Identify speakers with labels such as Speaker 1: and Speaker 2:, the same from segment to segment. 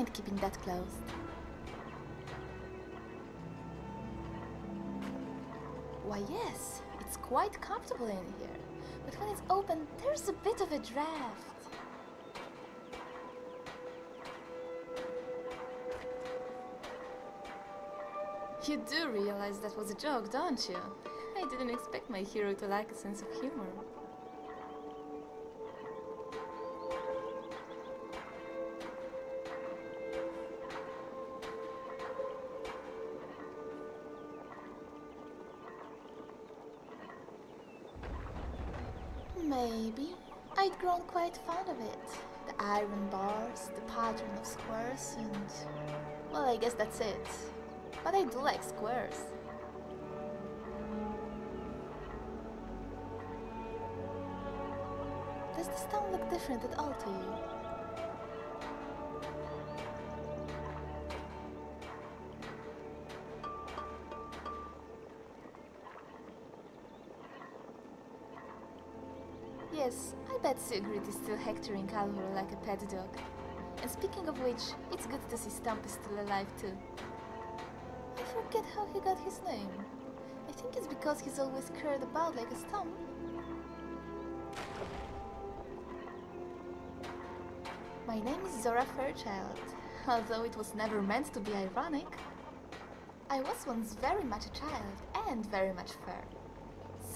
Speaker 1: mind keeping that closed. Why, yes, it's quite comfortable in here. But when it's open, there's a bit of a draft. You do realize that was a joke, don't you? I didn't expect my hero to lack a sense of humor. Quite fond of it. The iron bars, the pattern of squares, and. Well, I guess that's it. But I do like squares. Does the stone look different at all to you? Yes, I bet Sigrid is still hectoring Alvor like a pet dog. And speaking of which, it's good to see Stump is still alive too. I forget how he got his name. I think it's because he's always curled about like a stump. My name is Zora Fairchild, although it was never meant to be ironic. I was once very much a child and very much fair.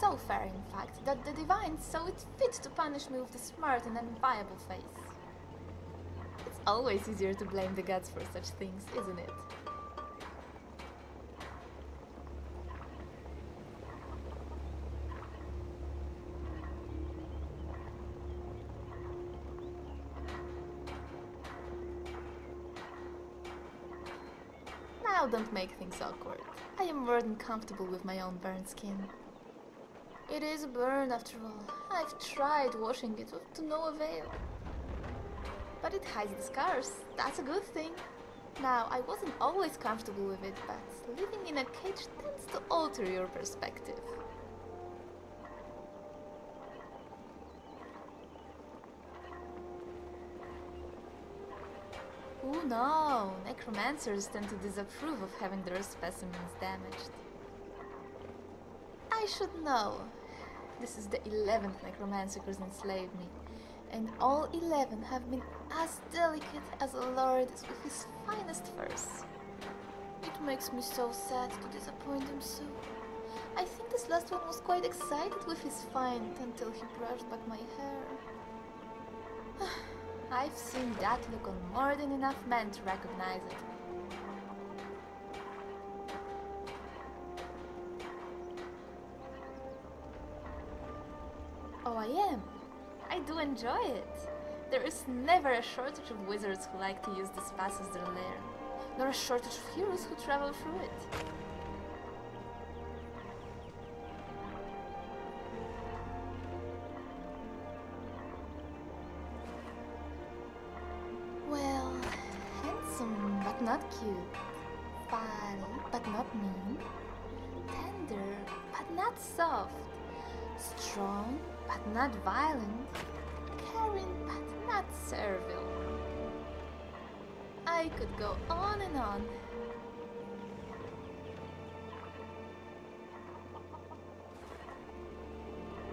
Speaker 1: So fair, in fact, that the divine saw it fit to punish me with a smart and enviable face. It's always easier to blame the gods for such things, isn't it? Now don't make things awkward. I am more than comfortable with my own burnt skin. It is a burn after all. I've tried washing it to no avail. But it hides the scars. That's a good thing. Now, I wasn't always comfortable with it, but living in a cage tends to alter your perspective. Oh no, necromancers tend to disapprove of having their specimens damaged. I should know. This is the 11th necromancer who's enslaved me, and all 11 have been as delicate as a lord with his finest furs. It makes me so sad to disappoint him so. I think this last one was quite excited with his find until he brushed back my hair. I've seen that look on more than enough men to recognize it. Enjoy it. There is never a shortage of wizards who like to use this pass as their lair, nor a shortage of heroes who travel through it. Well, handsome but not cute. Funny but not mean. Tender but not soft. Strong but not violent. I could go on and on.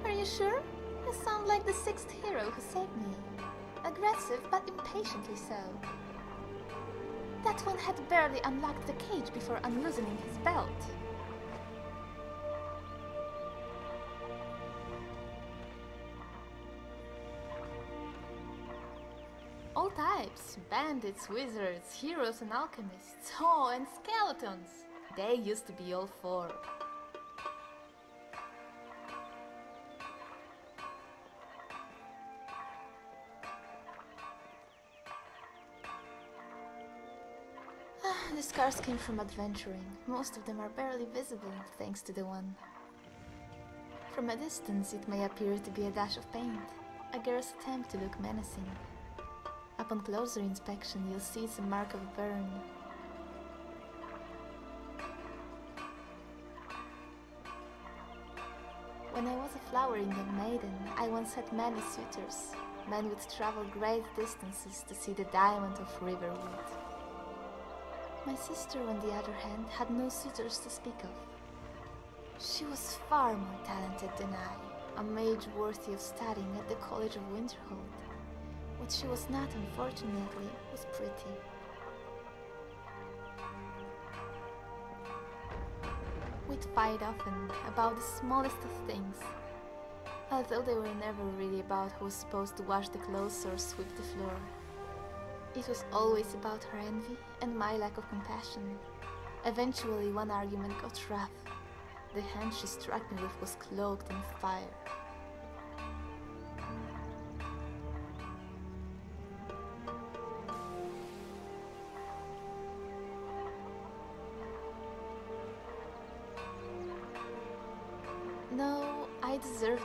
Speaker 1: Are you sure? You sound like the sixth hero who saved me. Aggressive but impatiently so. That one had barely unlocked the cage before unloosening his belt. Bandits, wizards, heroes, and alchemists. Oh, and skeletons! They used to be all four. Ah, the scars came from adventuring. Most of them are barely visible, thanks to the one. From a distance, it may appear to be a dash of paint, a girl's attempt to look menacing. Upon closer inspection, you'll see a mark of a burn. When I was a flowering young maiden, I once had many suitors. Men would travel great distances to see the diamond of Riverwood. My sister, on the other hand, had no suitors to speak of. She was far more talented than I, a mage worthy of studying at the College of Winterhold. What she was not, unfortunately, was pretty. We'd fight often about the smallest of things, although they were never really about who was supposed to wash the clothes or sweep the floor. It was always about her envy and my lack of compassion. Eventually, one argument got rough. The hand she struck me with was cloaked in fire.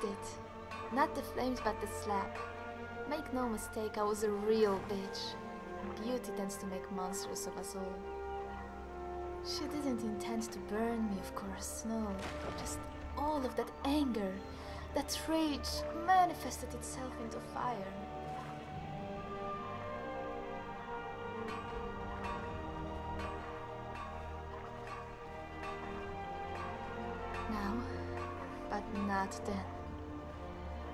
Speaker 1: It. Not the flames, but the slap. Make no mistake, I was a real bitch. Beauty tends to make monsters of us all. She didn't intend to burn me, of course, no. Just all of that anger, that rage manifested itself into fire. Now, but not then.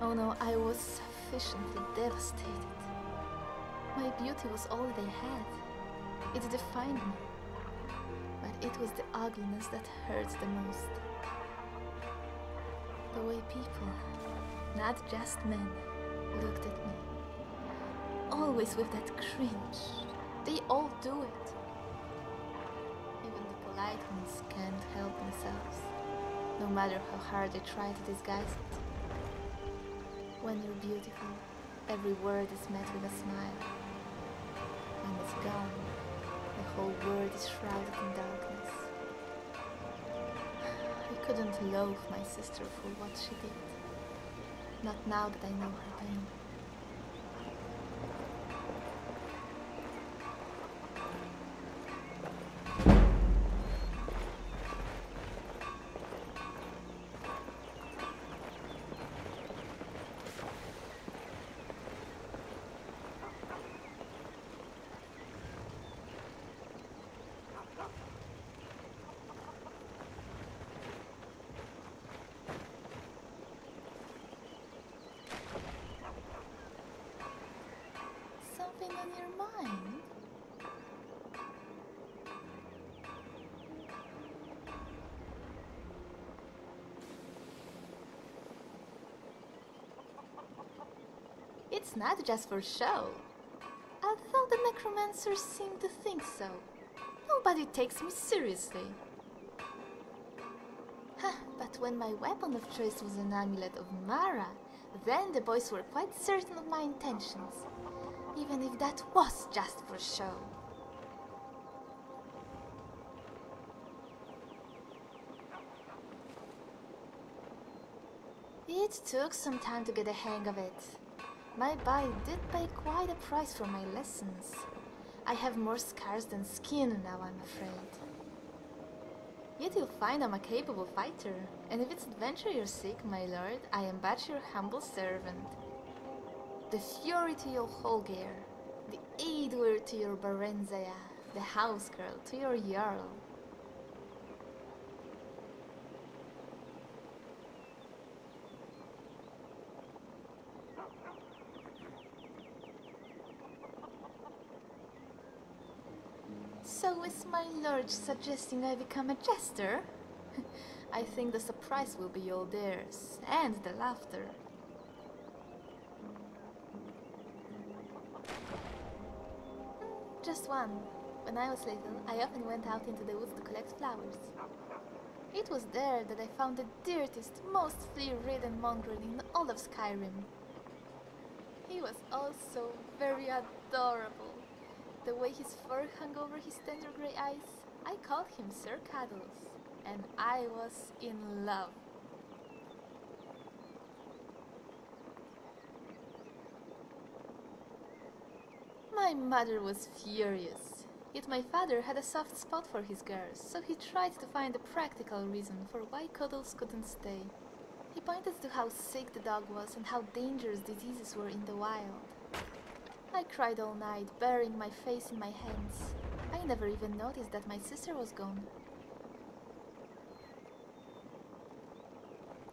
Speaker 1: Oh no, I was sufficiently devastated. My beauty was all they had. It defined me. But it was the ugliness that hurt the most. The way people, not just men, looked at me. Always with that cringe. They all do it. Even the polite ones can't help themselves, no matter how hard they try to disguise it. When you're beautiful, every word is met with a smile. When it's gone, the whole world is shrouded in darkness. I couldn't loathe my sister for what she did. Not now that I know her pain. It's not just for show. Although the necromancers seem to think so. Nobody takes me seriously. But when my weapon of choice was an amulet of Mara, then the boys were quite certain of my intentions, even if that was just for show. It took some time to get a hang of it. My body did pay quite a price for my lessons. I have more scars than skin now, I'm afraid. Yet you'll find I'm a capable fighter, and if it's adventure you're seek, my lord, I am but your humble servant. The Fjori to your Holgeir, the Eadwyre to your Barenziah, the house girl to your Jarl. Is my lord suggesting I become a jester? I think the surprise will be all theirs, and the laughter. Just one. When I was little, I often went out into the woods to collect flowers. It was there that I found the dirtiest, most flea-ridden mongrel in all of Skyrim. He was also very adorable. The way his fur hung over his tender grey eyes, I called him Sir Cuddles, and I was in love. My mother was furious, yet my father had a soft spot for his girls, so he tried to find a practical reason for why Cuddles couldn't stay. He pointed to how sick the dog was and how dangerous diseases were in the wild. I cried all night, burying my face in my hands. I never even noticed that my sister was gone.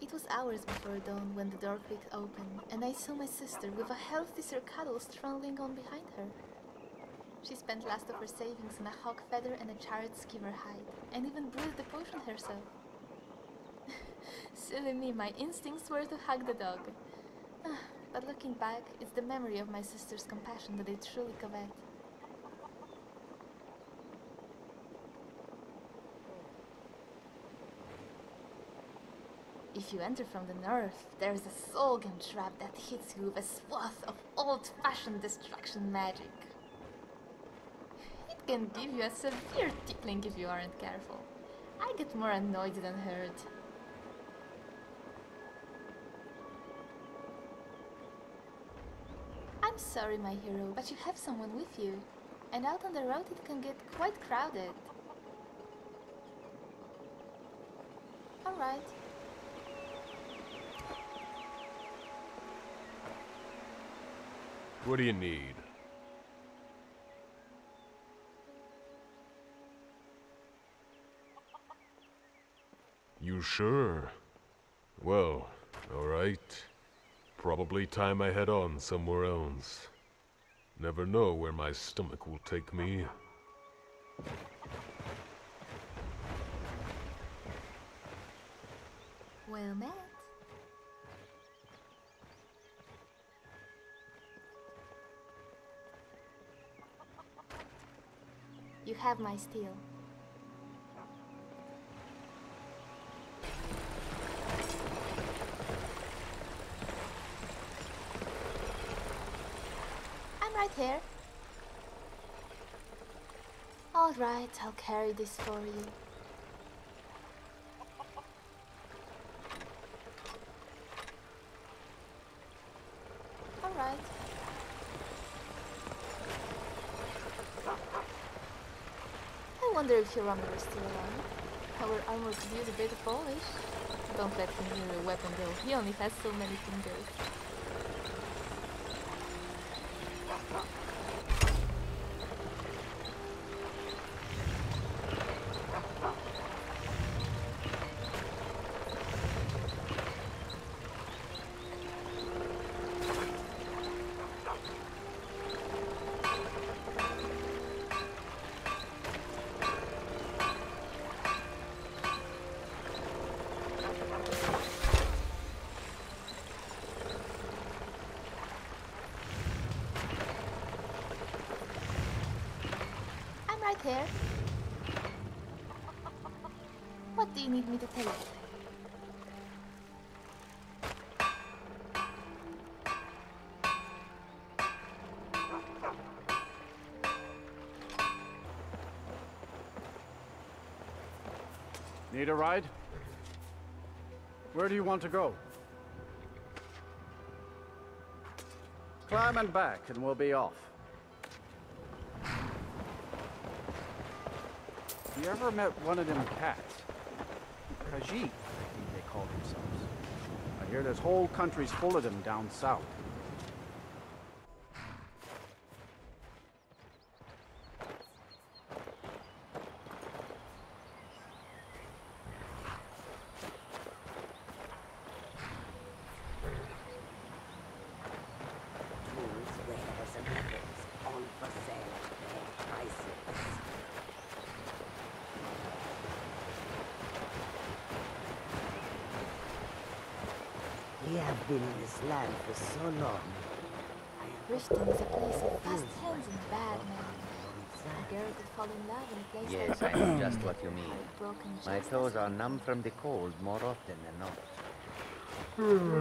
Speaker 1: It was hours before dawn when the door creaked open, and I saw my sister with a healthy Sir Cuddle strolling on behind her. She spent last of her savings on a hawk feather and a charred skeever hide, and even brewed the potion herself. Silly me, my instincts were to hug the dog. But looking back, it's the memory of my sister's compassion that I truly covet. If you enter from the north, there's a soul gem trap that hits you with a swath of old-fashioned destruction magic. It can give you a severe tickling if you aren't careful. I get more annoyed than hurt. I'm sorry, my hero, but you have someone with you. And out on the road it can get quite crowded. Alright.
Speaker 2: What do you need? You sure? Well, alright. Probably time I head on somewhere else. Never know where my stomach will take me.
Speaker 1: Well met. You have my steel. I'm right here. All right, I'll carry this for you. All right. I wonder if your armor is still around. Our armor could use a bit of polish. Don't let him hear your weapon though. He only has so many fingers. I'm here. What do you need me to tell you?
Speaker 3: Need a ride? Where do you want to go? Climb and back, and we'll be off. You ever met one of them cats? Khajiit, I think they call themselves. I hear there's whole countries full of them down south.
Speaker 4: tools, wares, and weapons, all for sale at fair prices. We have been in this land for so long.
Speaker 1: Riften is a place of fast hands and bad men. A girl could fall in love in a place
Speaker 5: Yes, I know just what you mean. My toes are numb from the cold more often than not.
Speaker 4: Anything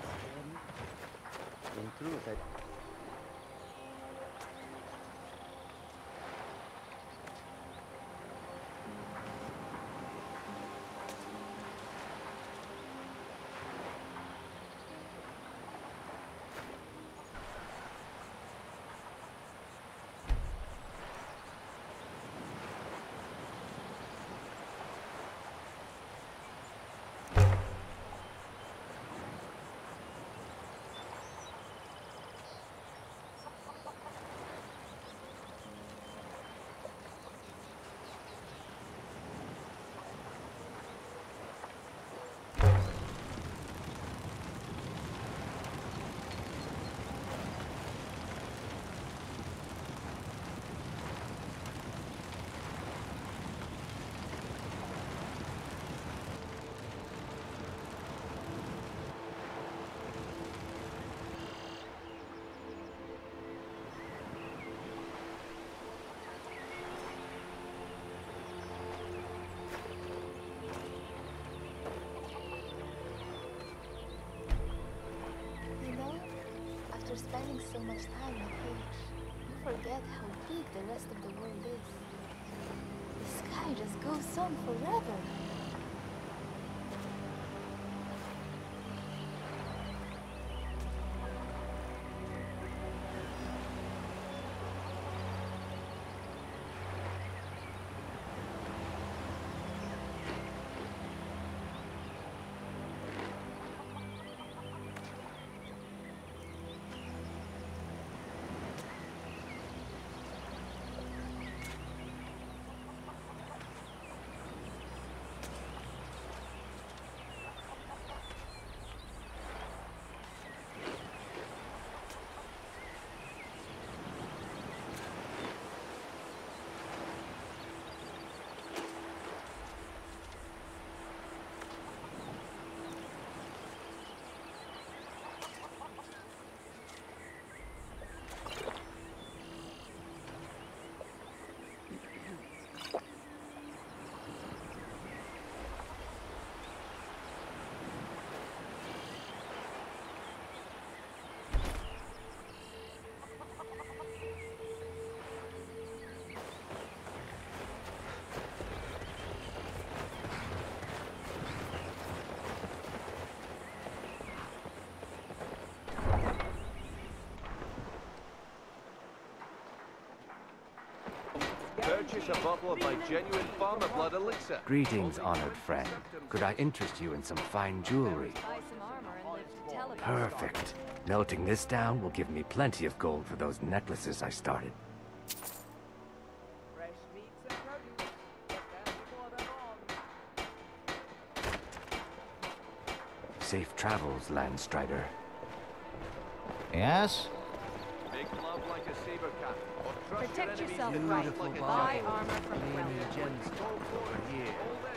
Speaker 4: else, Jeremy?
Speaker 5: In truth, I...
Speaker 1: so much time up here, you forget how big the rest of the world is. The sky just goes on forever.
Speaker 6: Purchase a bottle of my genuine Falmer blood elixir.
Speaker 5: Greetings, honored friend. Could I interest you in some fine jewelry?
Speaker 7: Buy some armor and live to tell it.
Speaker 5: Perfect. Melting this down will give me plenty of gold for those necklaces I started.
Speaker 6: Fresh meats and produce. Get them before they're gone.
Speaker 5: Safe travels, Landstrider.
Speaker 8: Yes?
Speaker 7: Protect yourself right. Buy armor from.
Speaker 6: Go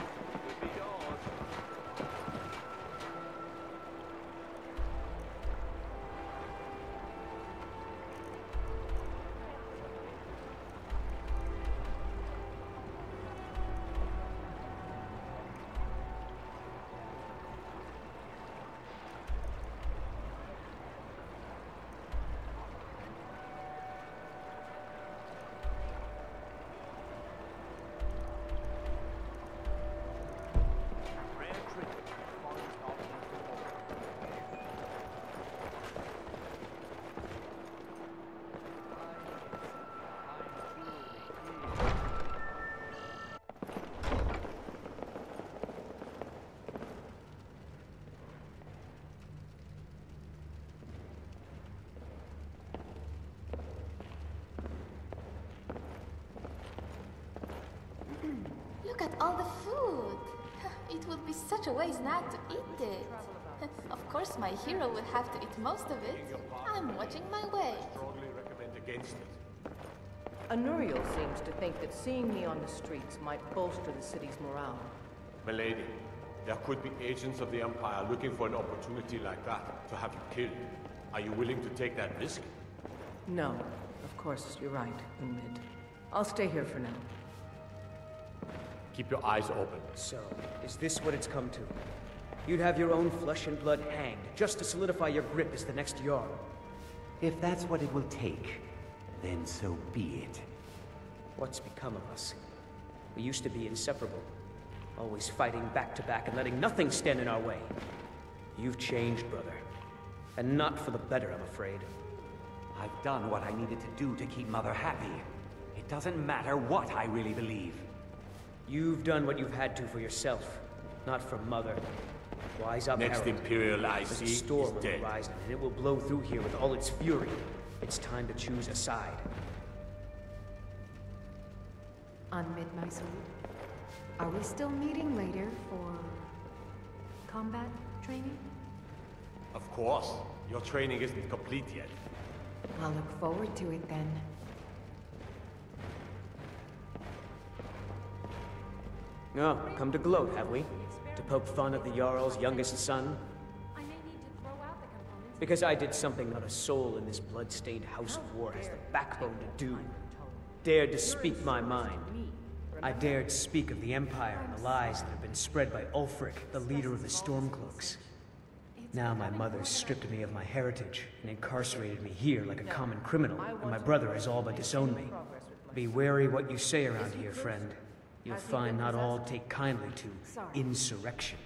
Speaker 1: Look at all the food. It would be such a waste not to eat it. Of course, my hero will have to eat most of it. I'm watching my way.
Speaker 2: Strongly recommend against it.
Speaker 9: Anuriel seems to think that seeing me on the streets might bolster the city's morale.
Speaker 10: Milady, there could be agents of the Empire looking for an opportunity like that to have you killed. Are you willing to take that risk?
Speaker 9: No, of course, you're right, Unmid. I'll stay here for now.
Speaker 10: Keep your eyes open.
Speaker 11: So, is this what it's come to? You'd have your own flesh and blood hanged, just to solidify your grip as the next Jarl.
Speaker 12: If that's what it will take, then so be it.
Speaker 11: What's become of us? We used to be inseparable, always fighting back to back and letting nothing stand in our way. You've changed, brother. And not for the better, I'm afraid.
Speaker 12: I've done what I needed to do to keep Mother happy. It doesn't matter what I really believe.
Speaker 11: You've done what you've had to for yourself, not for Mother. Wise up,
Speaker 10: Next
Speaker 11: Harrald.
Speaker 10: Imperial I
Speaker 11: There's
Speaker 10: see
Speaker 11: a storm
Speaker 10: is
Speaker 11: on the horizon, and it will blow through here with all its fury. It's time to choose a side.
Speaker 7: Unmid my sword. Are we still meeting later for combat training?
Speaker 10: Of course. Your training isn't complete yet.
Speaker 7: I'll look forward to it then.
Speaker 11: No, come to gloat, have we? To poke fun at the Jarl's youngest son?
Speaker 7: I may need to throw out the components.
Speaker 11: Because I did something not a soul in this blood-stained House of War has the backbone to do. Dared to speak my mind. I dared speak of the Empire and the lies that have been spread by Ulfric, the leader of the Stormcloaks. Now my mother stripped me of my heritage and incarcerated me here like a common criminal, and my brother has all but disowned me. Be wary what you say around here, friend. You'll find not all take kindly to insurrection.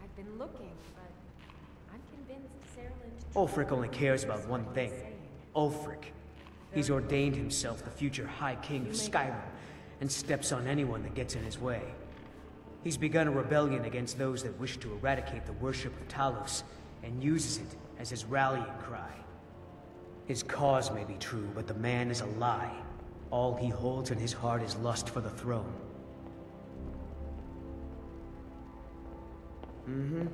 Speaker 7: I've been looking, but I'm convinced Sarah
Speaker 11: Ulfric only cares about one thing. Ulfric. He's ordained himself the future High King of Skyrim, and steps on anyone that gets in his way. He's begun a rebellion against those that wish to eradicate the worship of Talos, and uses it as his rallying cry. His cause may be true, but the man is a lie. All he holds in his heart is lust for the throne. Mm-hmm.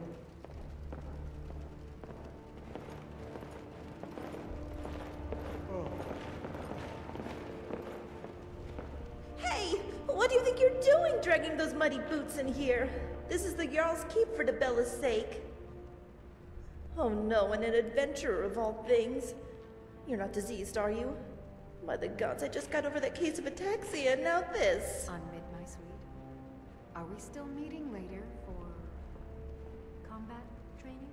Speaker 8: Hey, what do you think you're doing dragging those muddy boots in here? This is the Jarl's Keep for Bella's sake. Oh no, and an adventurer of all things. You're not diseased, are you? By the gods, I just got over that case of ataxia, and now this.
Speaker 7: On Mid My Sweet. Are we still meeting later combat training?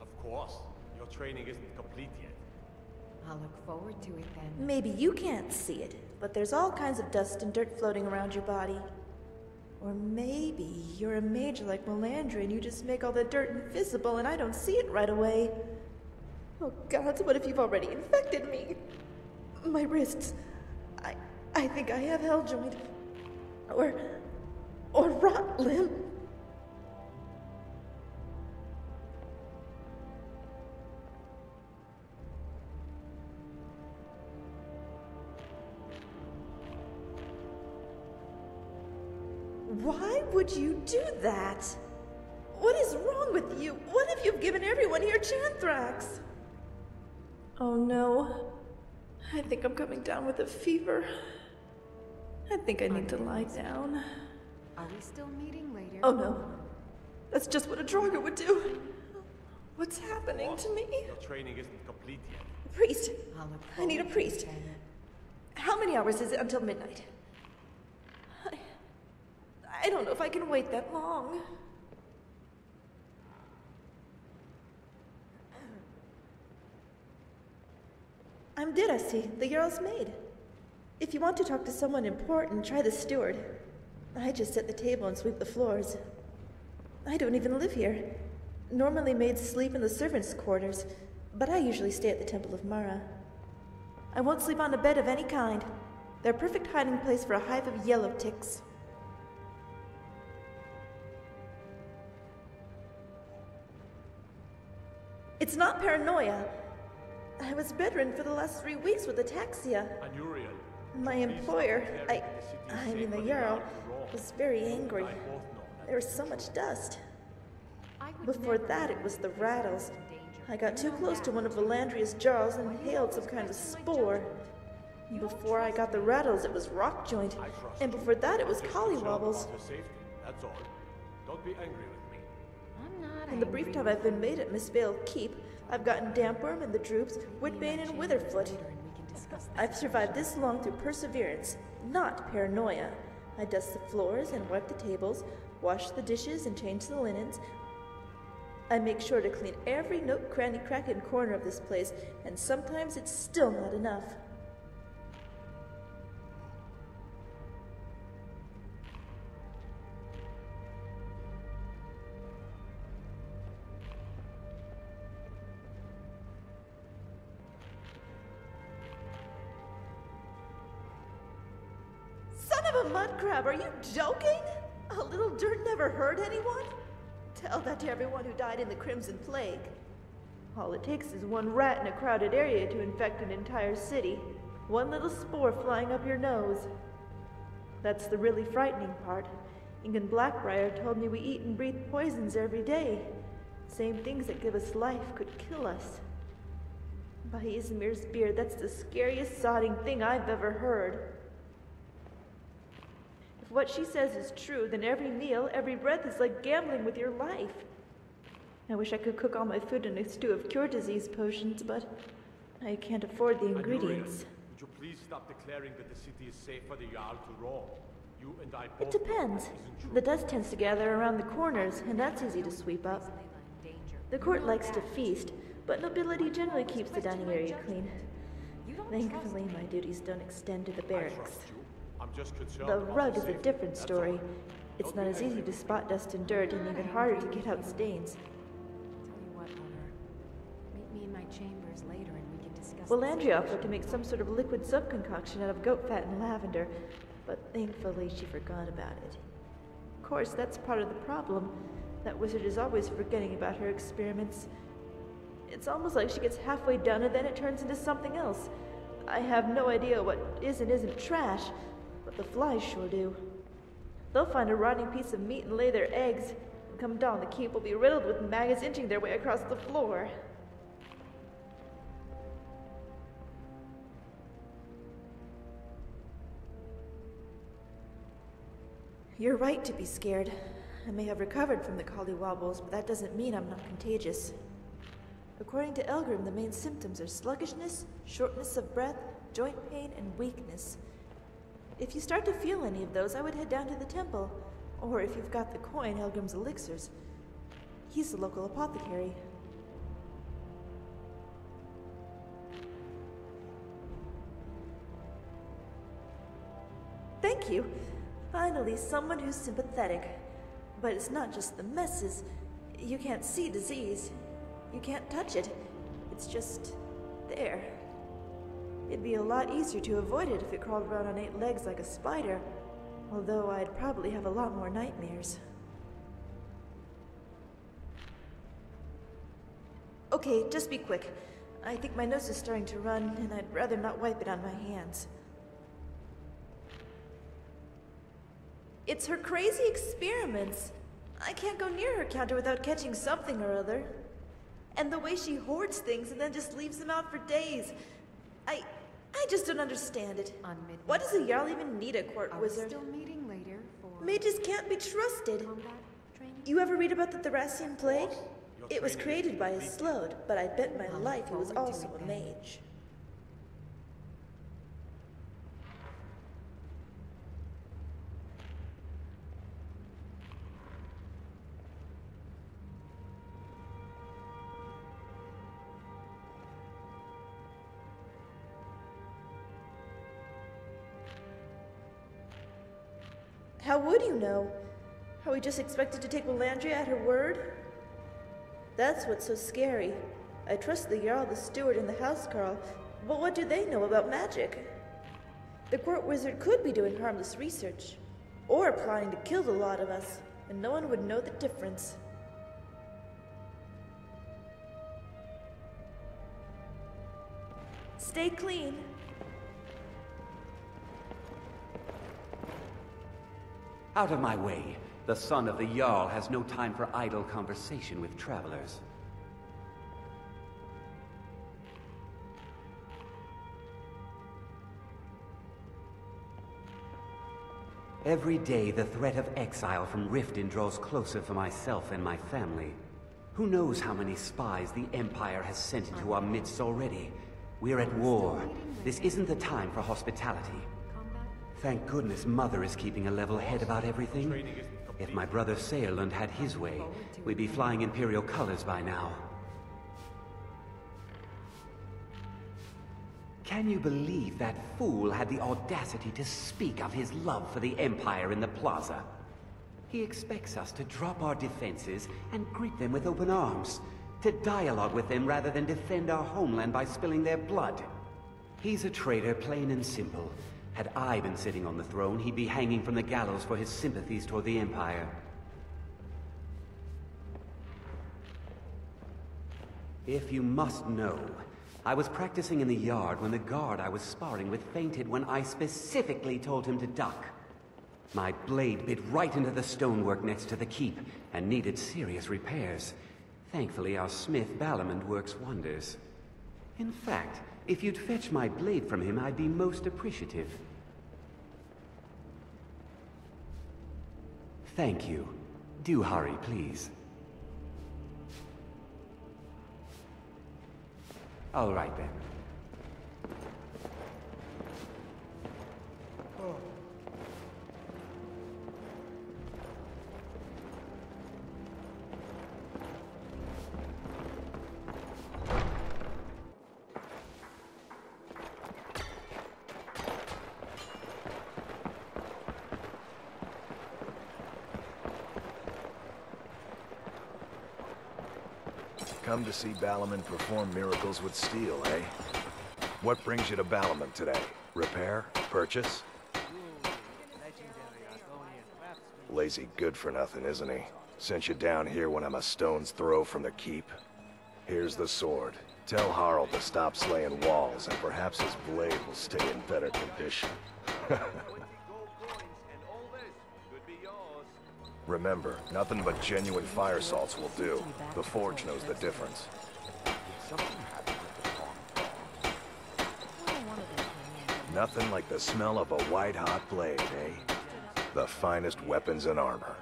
Speaker 10: Of course. Your training isn't complete yet.
Speaker 7: I'll look forward to it then.
Speaker 8: Maybe you can't see it, but there's all kinds of dust and dirt floating around your body. Or maybe you're a mage like Wylandriah and you just make all the dirt invisible and I don't see it right away. Oh gods, what if you've already infected me? My wrists. I I think I have hell joint. Or or rot limb. Why would you do that? What is wrong with you? What if you've given everyone here Chanthrax? Oh no. I think I'm coming down with a fever. I think I need to lie down.
Speaker 7: Are we still meeting later?
Speaker 8: Oh no. That's just what a Draugr would do. What's happening to me?
Speaker 10: Your training isn't complete yet.
Speaker 8: A Priest.
Speaker 7: I'll look
Speaker 8: I need a priest. How many hours is it until midnight? I, don't know if I can wait that long. I'm did I see, the Jarl's maid. If you want to talk to someone important, try the steward. I just set the table and sweep the floors. I don't even live here. Normally maids sleep in the servants' quarters, but I usually stay at the Temple of Mara. I won't sleep on a bed of any kind. They're a perfect hiding place for a hive of yellow ticks. It's not paranoia. I was bedridden for the last three weeks with ataxia.
Speaker 10: Anuriel.
Speaker 8: My employer, I, I mean the Jarl, was very angry. There was so much dust. Before that, it was the rattles. I got too close to one of Wylandriah's jars and inhaled some kind of spore. Before I got the rattles, it was rock joint, and before that, it was collywobbles.
Speaker 10: Her that's all. Don't be angry
Speaker 8: In the brief time I've been made at Mistveil Keep, I've gotten Dampworm and the Droops, Woodbane and Witherfoot. I've survived this long through perseverance, not paranoia. I dust the floors and wipe the tables, wash the dishes and change the linens. I make sure to clean every nook, cranny, crack, and corner of this place, and sometimes it's still not enough. Are you joking? A little dirt never hurt anyone? Tell that to everyone who died in the Crimson Plague. All it takes is one rat in a crowded area to infect an entire city. One little spore flying up your nose. That's the really frightening part. Ingun Blackbriar told me we eat and breathe poisons every day. Same things that give us life could kill us. By Ysmir's beard, that's the scariest sodding thing I've ever heard. What she says is true, then every meal, every breath is like gambling with your life. I wish I could cook all my food in a stew of cure disease potions, but I can't afford the ingredients.
Speaker 10: would you please stop declaring that the city is safe for the Jarl to roam? You and I
Speaker 8: It
Speaker 10: both know
Speaker 8: depends.
Speaker 10: that isn't true.
Speaker 8: The dust tends to gather around the corners, and that's easy to sweep up. The court likes to feast, but nobility generally keeps the dining area clean. Thankfully, my duties don't extend to the barracks.
Speaker 10: I'm just concerned
Speaker 8: The rug
Speaker 10: the
Speaker 8: is a different story.
Speaker 10: all.
Speaker 8: It's not as easy to spot dust and dirt, and even harder to get out stains.
Speaker 7: Tell you what, Mother. Meet me in my chambers later and we can discuss
Speaker 8: Well,
Speaker 7: the
Speaker 8: Landry offered to make some sort of liquid sub concoction out of goat fat and lavender, but thankfully she forgot about it. Of course, that's part of the problem. That wizard is always forgetting about her experiments. It's almost like she gets halfway done and then it turns into something else. I have no idea what is and isn't trash, but the flies sure do. They'll find a rotting piece of meat and lay their eggs. And come dawn, the keep will be riddled with maggots inching their way across the floor. You're right to be scared. I may have recovered from the collywobbles, but that doesn't mean I'm not contagious. According to Elgrim, the main symptoms are sluggishness, shortness of breath, joint pain, and weakness. If you start to feel any of those, I would head down to the temple. Or if you've got the coin, Elgrim's elixirs. He's the local apothecary. Thank you. Finally, someone who's sympathetic. But it's not just the messes. You can't see disease. You can't touch it. It's just there. It'd be a lot easier to avoid it if it crawled around on eight legs like a spider. Although I'd probably have a lot more nightmares. Okay, just be quick. I think my nose is starting to run, and I'd rather not wipe it on my hands. It's her crazy experiments. I can't go near her counter without catching something or other. And the way she hoards things and then just leaves them out for days. I I just don't understand it.
Speaker 7: On Midnight
Speaker 8: Why does a Jarl even need a court
Speaker 7: Are
Speaker 8: wizard?
Speaker 7: still meeting later for
Speaker 8: Mages can't be trusted. You ever read about the Thrassian plague? It was created by a Sload, but I bet my life he was also a
Speaker 7: then.
Speaker 8: mage. Know? Are we just expected to take Wylandriah at her word? That's what's so scary. I trust the Jarl, the steward, and the housecarl, but what do they know about magic? The court wizard could be doing harmless research, or plotting to kill the lot of us, and no one would know the difference. Stay clean.
Speaker 12: Out of my way. The son of the Jarl has no time for idle conversation with travelers. Every day, the threat of exile from Riften draws closer for myself and my family. Who knows how many spies the Empire has sent into our midst already? We're at war. This isn't the time for hospitality. Thank goodness Mother is keeping a level head about everything. If my brother Saerlund had his way, we'd be flying Imperial colors by now. Can you believe that fool had the audacity to speak of his love for the Empire in the plaza? He expects us to drop our defenses and greet them with open arms, to dialogue with them rather than defend our homeland by spilling their blood. He's a traitor, plain and simple. Had I been sitting on the throne, he'd be hanging from the gallows for his sympathies toward the Empire. If you must know, I was practicing in the yard when the guard I was sparring with fainted when I specifically told him to duck. My blade bit right into the stonework next to the keep and needed serious repairs. Thankfully, our smith Balimund works wonders. In fact, if you'd fetch my blade from him, I'd be most appreciative. Thank you. Do hurry, please. All right, then.
Speaker 13: Come to see Balimund perform miracles with steel, eh? What brings you to Balimund today? Repair? Purchase? Lazy good for nothing, isn't he? Sent you down here when I'm a stone's throw from the keep. Here's the sword. Tell Harrald to stop slaying walls, and perhaps his blade will stay in better condition. Remember, nothing but genuine fire salts will do. The Forge knows the difference. Nothing like the smell of a white-hot blade, eh? The finest weapons and armor.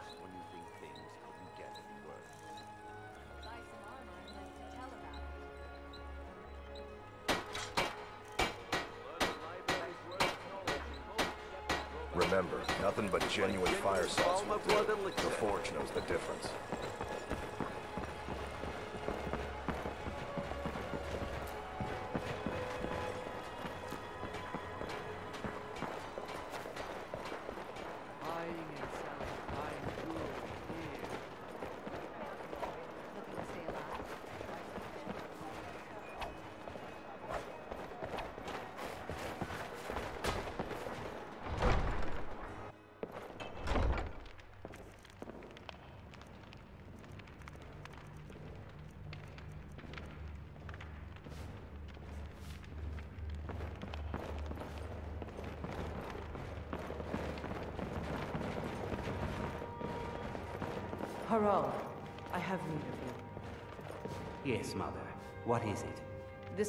Speaker 13: Nothing but genuine fire salts will do. The Forge knows the difference.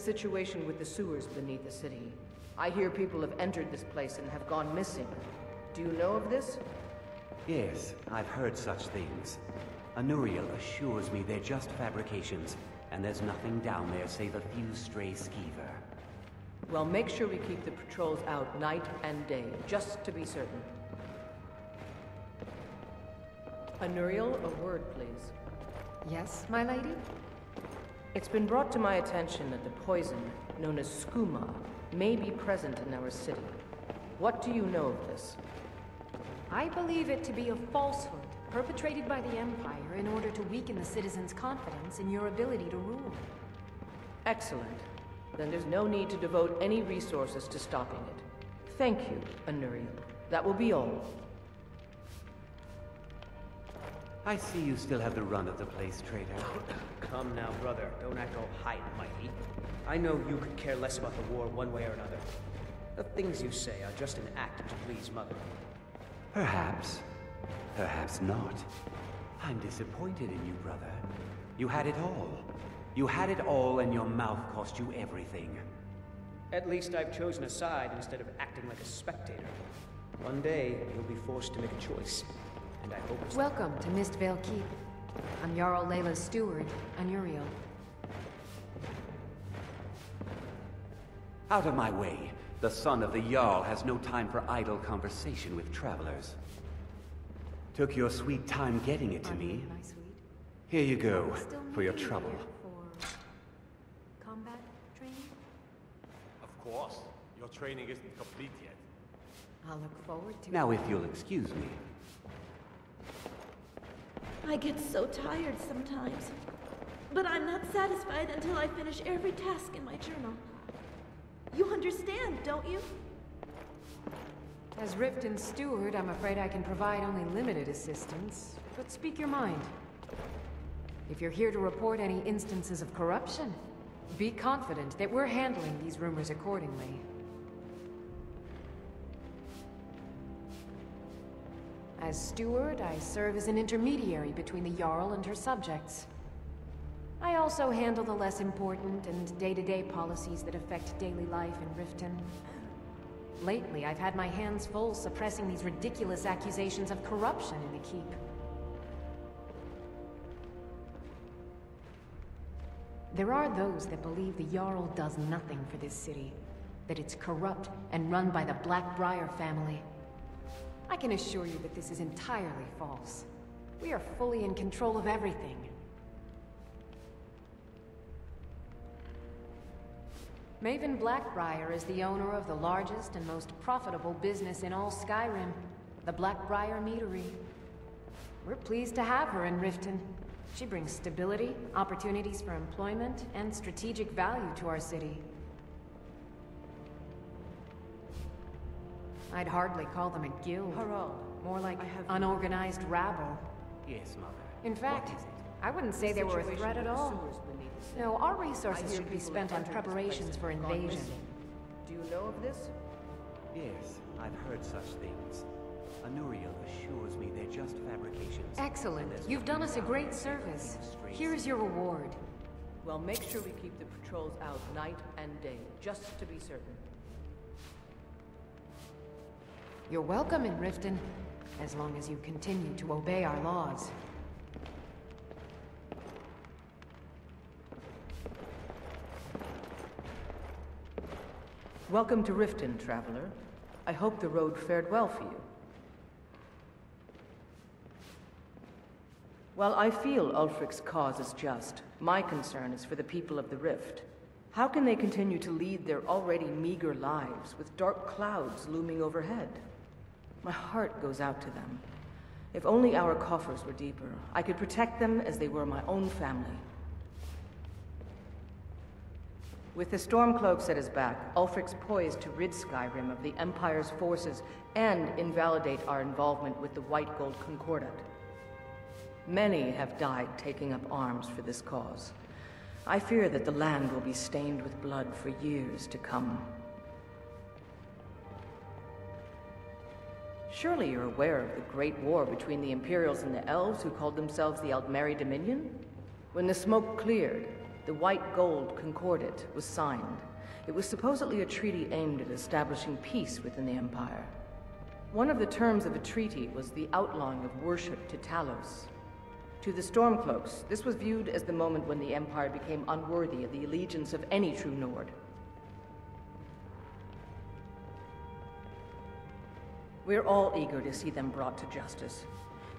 Speaker 9: Situation with the sewers beneath the city. I hear people have entered this place and have gone missing. Do you know of this?
Speaker 12: Yes, I've heard such things. Anuriel assures me they're just fabrications, and there's nothing down there save a few stray skeever.
Speaker 9: Well, make sure we keep the patrols out night and day, just to be certain. Anuriel, a word, please.
Speaker 7: Yes, my lady?
Speaker 9: It's been brought to my attention that the poison, known as skooma, may be present in our city. What do you know of this?
Speaker 7: I believe it to be a falsehood perpetrated by the Empire in order to weaken the citizens' confidence in your ability to rule.
Speaker 9: Excellent. Then there's no need to devote any resources to stopping it. Thank you, Anuriel. That will be all.
Speaker 12: I see you still have the run of the place, traitor.
Speaker 11: Come now, brother. Don't act all high and mighty. I know you could care less about the war one way or another. The things you say are just an act to please Mother.
Speaker 12: Perhaps. Perhaps not. I'm disappointed in you, brother. You had it all. You had it all and your mouth cost you everything.
Speaker 11: At least I've chosen a side instead of acting like a spectator. One day, you'll be forced to make a choice. And I hope
Speaker 7: Welcome to Mistveil Keep. I'm Jarl Laila's steward, Anuriel.
Speaker 12: Out of my way. The son of the Jarl has no time for idle conversation with travelers. Took your sweet time getting it to me. Here you go, for your trouble.
Speaker 7: Combat training?
Speaker 10: Of course. Your training isn't complete yet.
Speaker 7: I'll look forward to
Speaker 12: Now if you'll excuse me.
Speaker 8: I get so tired sometimes. But I'm not satisfied until I finish every task in my journal. You understand, don't you?
Speaker 7: As Riften's steward, I'm afraid I can provide only limited assistance. But speak your mind. If you're here to report any instances of corruption, be confident that we're handling these rumors accordingly. As steward, I serve as an intermediary between the Jarl and her subjects. I also handle the less important and day-to-day policies that affect daily life in Riften. Lately, I've had my hands full suppressing these ridiculous accusations of corruption in the Keep. There are those that believe the Jarl does nothing for this city, that it's corrupt and run by the Blackbriar family. I can assure you that this is entirely false. We are fully in control of everything. Maven Blackbriar is the owner of the largest and most profitable business in all Skyrim, the Blackbriar Meadery. We're pleased to have her in Riften. She brings stability, opportunities for employment, and strategic value to our city. I'd hardly call them a guild.
Speaker 9: Harrald,
Speaker 7: More like
Speaker 9: I have-
Speaker 7: unorganized rabble.
Speaker 5: Yes, Mother.
Speaker 7: In fact,
Speaker 5: What is it?
Speaker 7: I wouldn't say
Speaker 9: The
Speaker 7: they were a threat at all.
Speaker 9: sewers beneath the city.
Speaker 7: No, our resources should be spent on
Speaker 9: entered this place
Speaker 7: preparations for invasion.
Speaker 9: Do you know of this?
Speaker 5: Yes, I've heard such things. Anuriel assures me they're just fabrications.
Speaker 7: Excellent. You've done us a great service. Here's your reward.
Speaker 9: Well, make sure we keep the patrols out night and day, just to be certain.
Speaker 7: You're welcome in Riften, as long as you continue to obey our laws.
Speaker 9: Welcome to Riften, traveler. I hope the road fared well for you. While I feel Ulfric's cause is just, my concern is for the people of the Rift. How can they continue to lead their already meager lives with dark clouds looming overhead? My heart goes out to them. If only our coffers were deeper, I could protect them as they were my own family. With the Stormcloaks at his back, Ulfric's poised to rid Skyrim of the Empire's forces and invalidate our involvement with the White Gold Concordat. Many have died taking up arms for this cause. I fear that the land will be stained with blood for years to come. Surely you're aware of the Great War between the Imperials and the Elves who called themselves the Aldmeri Dominion? When the smoke cleared, the White Gold Concordat was signed. It was supposedly a treaty aimed at establishing peace within the Empire. One of the terms of the treaty was the outlawing of worship to Talos. To the Stormcloaks, this was viewed as the moment when the Empire became unworthy of the allegiance of any true Nord. We're all eager to see them brought to justice.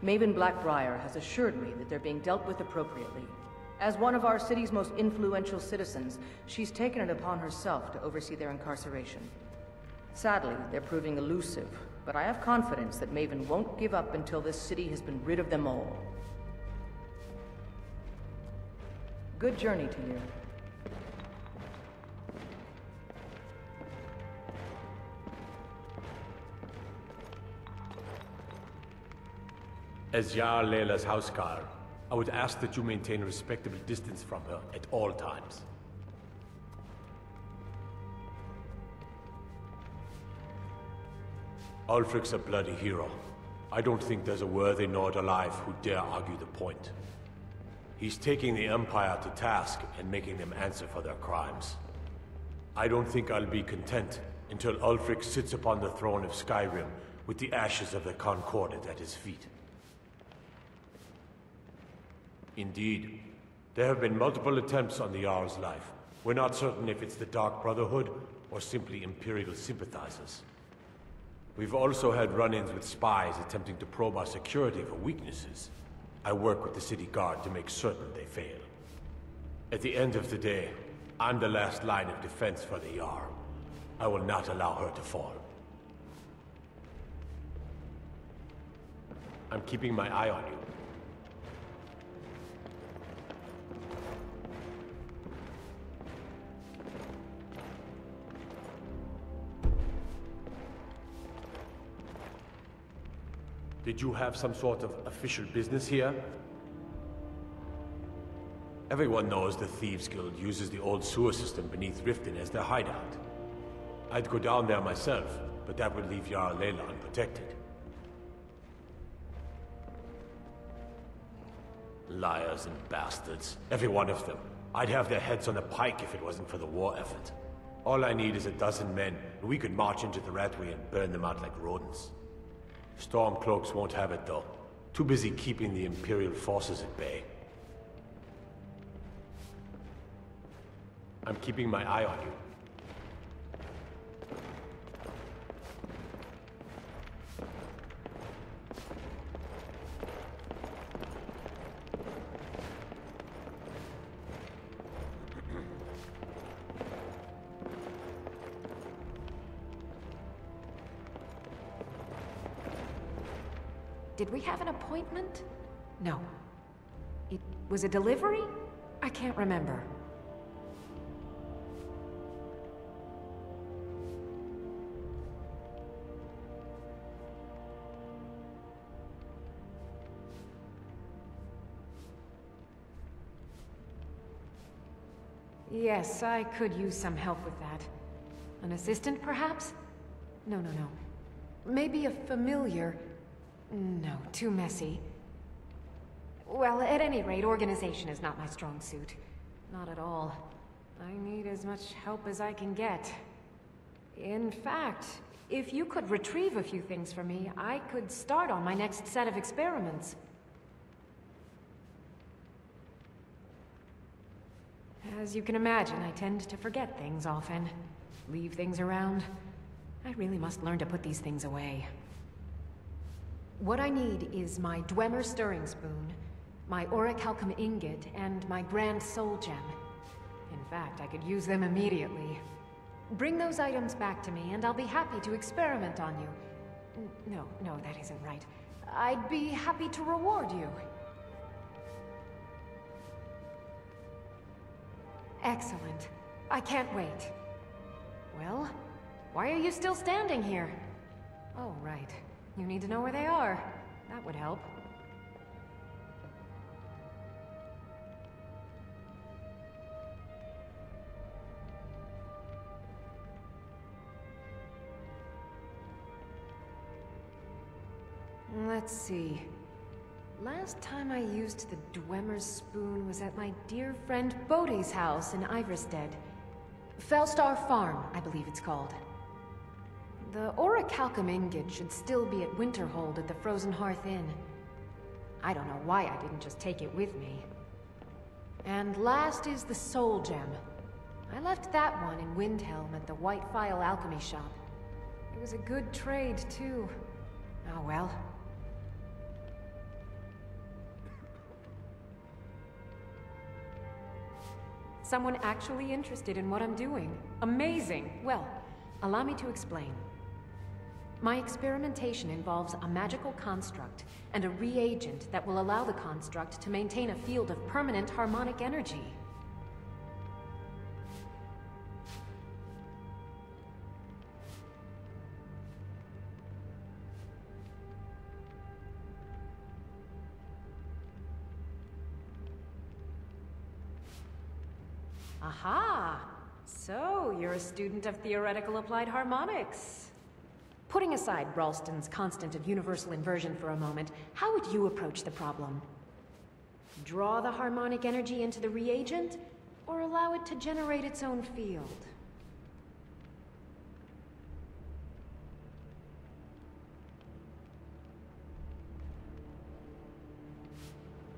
Speaker 9: Maven Blackbriar has assured me that they're being dealt with appropriately. As one of our city's most influential citizens, she's taken it upon herself to oversee their incarceration. Sadly, they're proving elusive, but I have confidence that Maven won't give up until this city has been rid of them all. Good journey to you.
Speaker 10: As Jarl Laila's housecarl, I would ask that you maintain a respectable distance from her at all times. Ulfric's a bloody hero. I don't think there's a worthy Nord alive who dare argue the point. He's taking the Empire to task and making them answer for their crimes. I don't think I'll be content until Ulfric sits upon the throne of Skyrim with the ashes of the Concordat at his feet. Indeed, there have been multiple attempts on the Jarl's life. We're not certain if it's the Dark Brotherhood or simply Imperial sympathizers. We've also had run-ins with spies attempting to probe our security for weaknesses. I work with the city guard to make certain they fail. At the end of the day, I'm the last line of defense for the Jarl. I will not allow her to fall. I'm keeping my eye on you. Did you have some sort of official business here? Everyone knows the Thieves Guild uses the old sewer system beneath Riften as their hideout. I'd go down there myself, but that would leave Laila unprotected. Liars and bastards. Every one of them. I'd have their heads on a pike if it wasn't for the war effort. All I need is a dozen men, and we could march into the Ratway and burn them out like rodents. Stormcloaks won't have it, though. Too busy keeping the Imperial forces at bay. I'm keeping my eye on you.
Speaker 7: We have an appointment? No. It was a delivery? I can't remember. Yes, I could use some help with that. An assistant, perhaps? No, no, no. Maybe a familiar. No, too messy. Well, at any rate, organization is not my strong suit. Not at all. I need as much help as I can get. In fact, if you could retrieve a few things for me, I could start on my next set of experiments. As you can imagine, I tend to forget things often. Leave things around. I really must learn to put these things away. What I need is my Dwemer Stirring Spoon, my Orichalcum Ingot, and my Grand Soul Gem. In fact, I could use them immediately. Bring those items back to me, and I'll be happy to experiment on you. No, no, that isn't right. I'd be happy to reward you. Excellent. I can't wait. Well, why are you still standing here? Oh, right. You need to know where they are. That would help. Let's see. Last time I used the Dwemer's spoon was at my dear friend Boti's house in Ivarstead. Fellstar Farm, I believe it's called. The Orichalcum ingot should still be at Winterhold at the Frozen Hearth Inn. I don't know why I didn't just take it with me. And last is the Soul Gem. I left that one in Windhelm at the White Phial Alchemy Shop. It was a good trade, too. Oh well. Someone actually interested in what I'm doing. Amazing! Well, allow me to explain. My experimentation involves a magical construct and a reagent that will allow the construct to maintain a field of permanent harmonic energy. Aha! So, you're a student of theoretical applied harmonics. Putting aside Ralston's constant of universal inversion for a moment, how would you approach the problem? Draw the harmonic energy into the reagent, or allow it to generate its own field?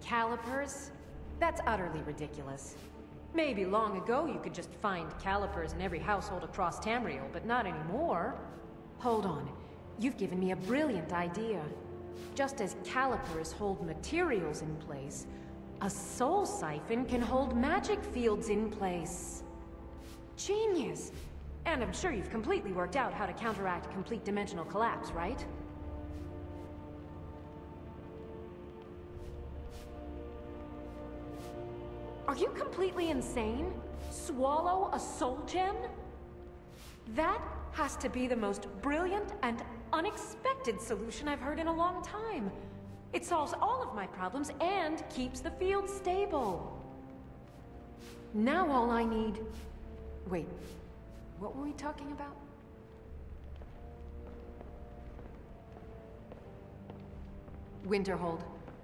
Speaker 7: Calipers? That's utterly ridiculous. Maybe long ago you could just find calipers in every household across Tamriel, but not anymore. Hold on. You've given me a brilliant idea. Just as calipers hold materials in place, a soul siphon can hold magic fields in place. Genius! And I'm sure you've completely worked out how to counteract complete dimensional collapse, right? Are you completely insane? Swallow a soul gem? That has to be the most brilliant and unexpected solution I've heard in a long time. It solves all of my problems and keeps the field stable. Now all I need... Wait, what were we talking about? Winterhold.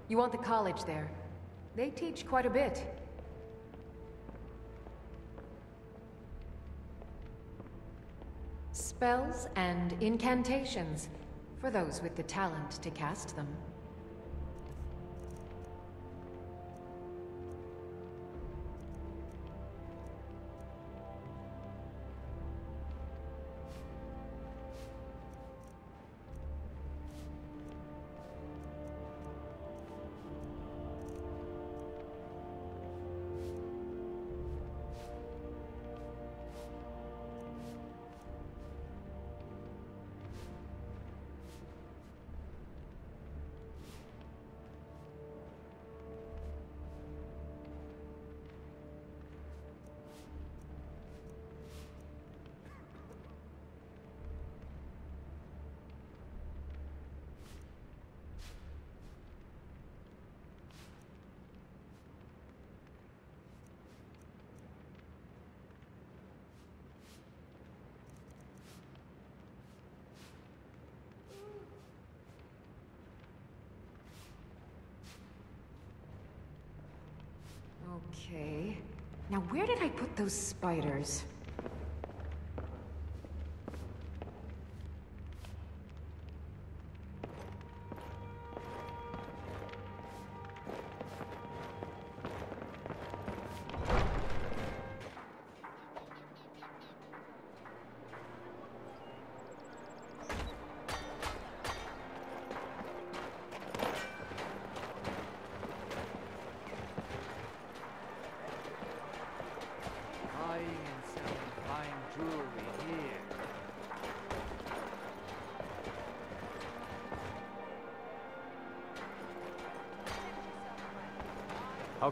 Speaker 7: You want the college there. They teach quite a bit. Spells and incantations, for those with the talent to cast them. Okay. Now where did I put those spiders?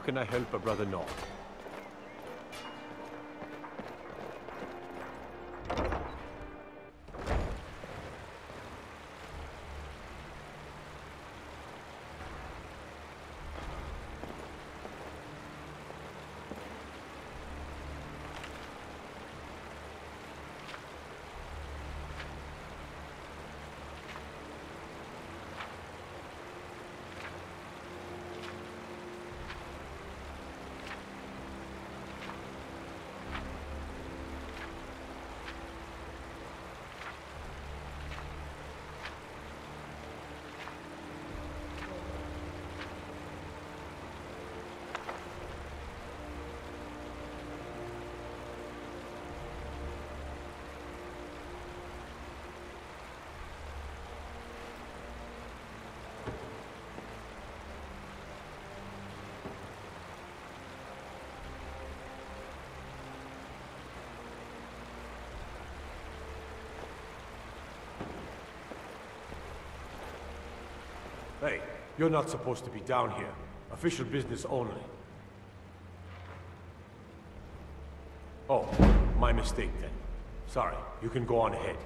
Speaker 10: Can I help a brother know? Hey, you're not supposed to be down here. Official business only. Oh, my mistake then. Sorry, you can go on ahead.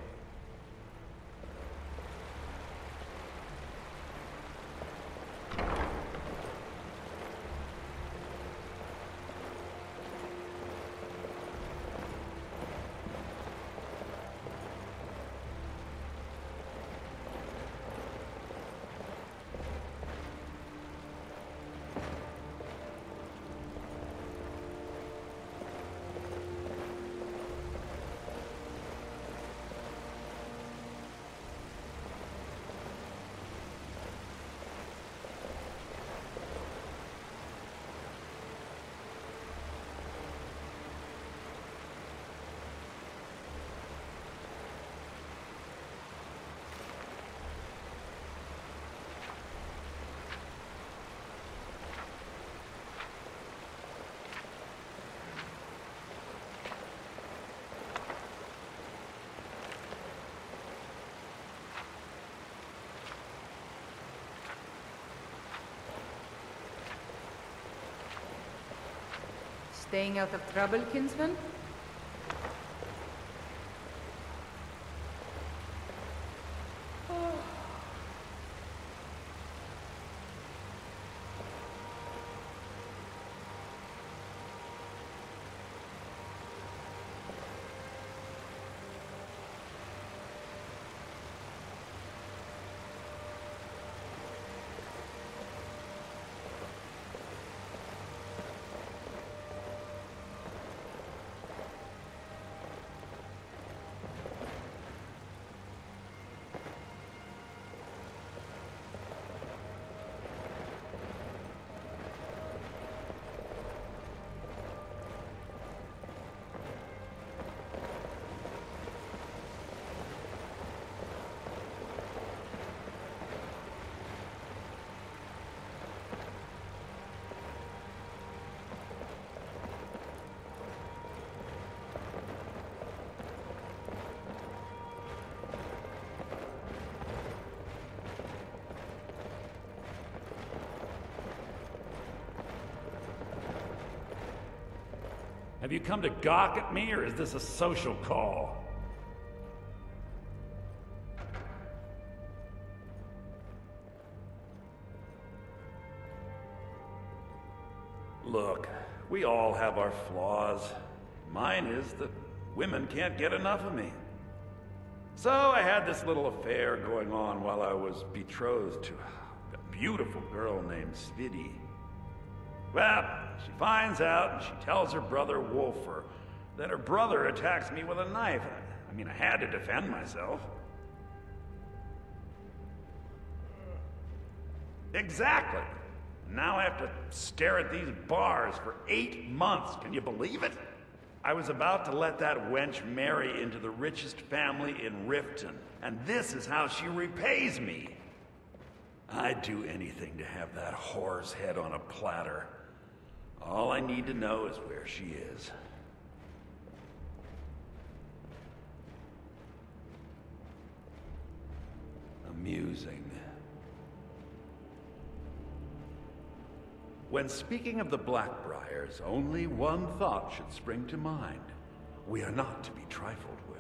Speaker 9: Staying out of trouble, kinsman?
Speaker 14: Have you come to gawk at me, or is this a social call? Look, we all have our flaws. Mine is that women can't get enough of me. So I had this little affair going on while I was betrothed to a beautiful girl named Svidi. Well, finds out and she tells her brother Wolfer that her brother attacks me with a knife. I mean, I had to defend myself. Exactly. Now I have to stare at these bars for eight months. Can you believe it? I was about to let that wench marry into the richest family in Riften, and this is how she repays me. I'd do anything to have that whore's head on a platter. All I need to know is where she is. Amusing. When speaking of the Blackbriars, only one thought should spring to mind. We are not to be trifled with.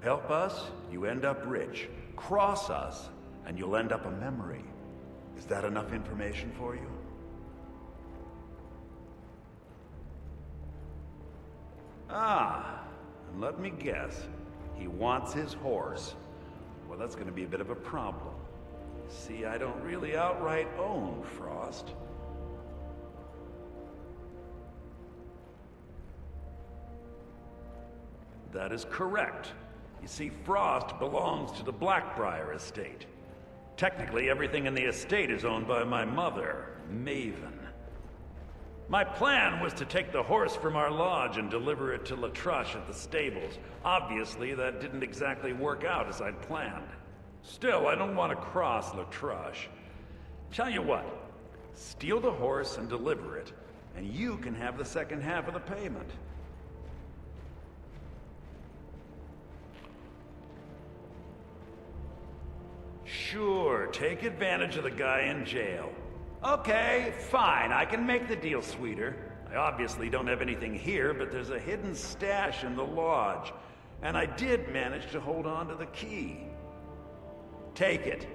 Speaker 14: Help us, you end up rich. Cross us, and you'll end up a memory. Is that enough information for you? Ah, and let me guess. He wants his horse. Well, that's going to be a bit of a problem. See, I don't really outright own Frost. That is correct. You see, Frost belongs to the Blackbriar estate. Technically, everything in the estate is owned by my mother, Maven. My plan was to take the horse from our lodge and deliver it to Letrush at the stables. Obviously, that didn't exactly work out as I'd planned. Still, I don't want to cross Letrush. Tell you what, steal the horse and deliver it, and you can have the second half of the payment. Sure, take advantage of the guy in jail. Okay, fine, I can make the deal sweeter. I obviously don't have anything here, but there's a hidden stash in the lodge. And I did manage to hold on to the key. Take it.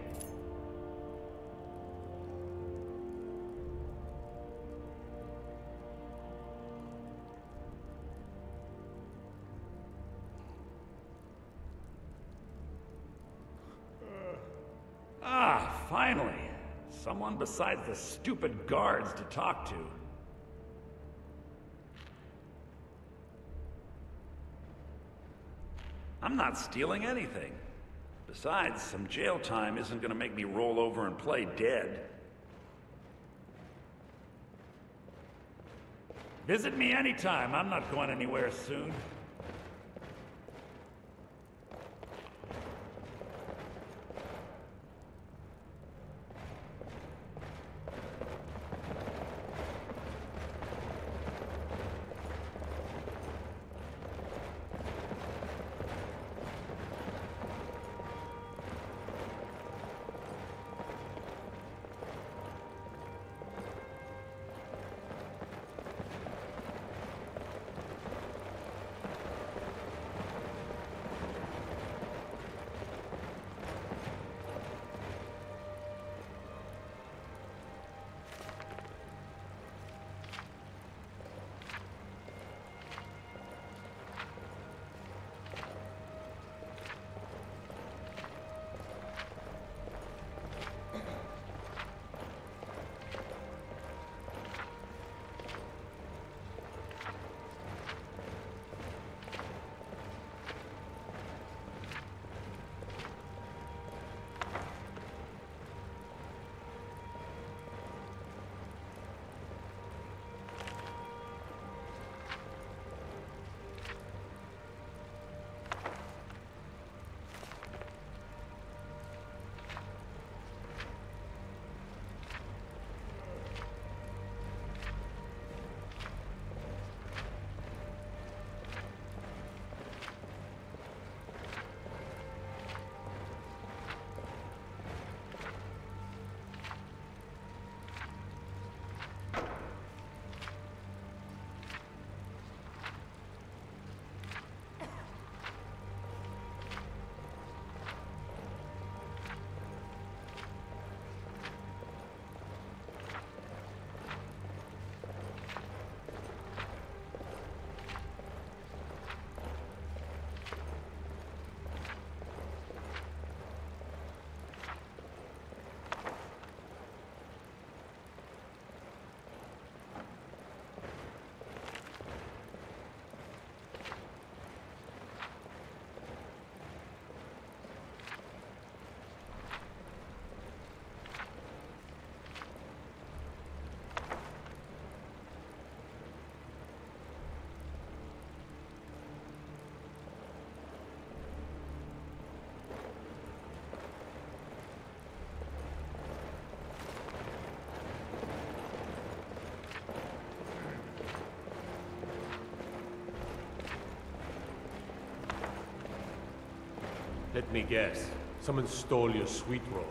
Speaker 14: Someone besides the stupid guards to talk to. I'm not stealing anything. Besides, some jail time isn't gonna make me roll over and play dead. Visit me anytime. I'm not going anywhere soon.
Speaker 10: Let me guess. Someone stole your sweet roll.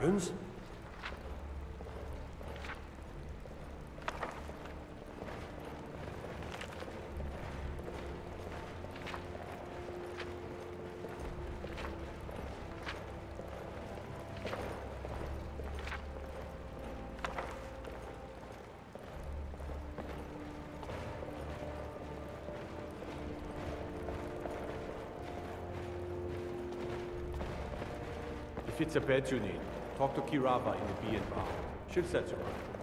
Speaker 10: Dragons? If it's a bed you need, talk to Keerava in the Bee and Barb. She'll set you up.